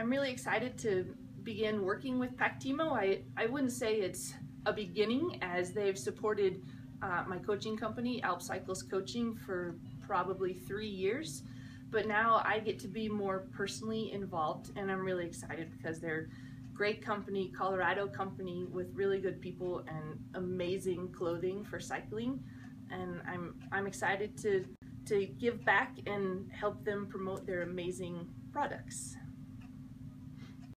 I'm really excited to begin working with Pactimo. I, I wouldn't say it's a beginning as they've supported uh, my coaching company, Alp Cycles Coaching, for probably three years. But now I get to be more personally involved, and I'm really excited because they're great company, Colorado company with really good people and amazing clothing for cycling. And I'm I'm excited to to give back and help them promote their amazing products.